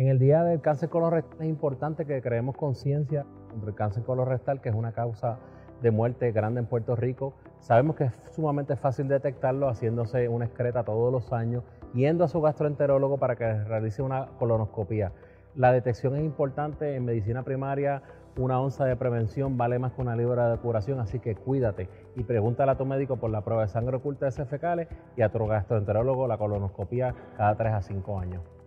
En el día del cáncer colorectal es importante que creemos conciencia sobre el cáncer colorectal, que es una causa de muerte grande en Puerto Rico. Sabemos que es sumamente fácil detectarlo haciéndose una excreta todos los años, yendo a su gastroenterólogo para que realice una colonoscopia. La detección es importante en medicina primaria, una onza de prevención vale más que una libra de curación, así que cuídate y pregúntale a tu médico por la prueba de sangre oculta de heces fecales y a tu gastroenterólogo la colonoscopia cada 3 a 5 años.